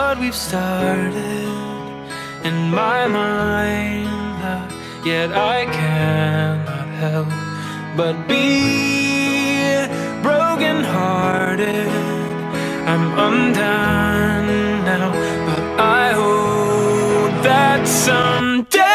what we've started in my mind. Yet I cannot help but be broken hearted. I'm undone now, but I hope that someday.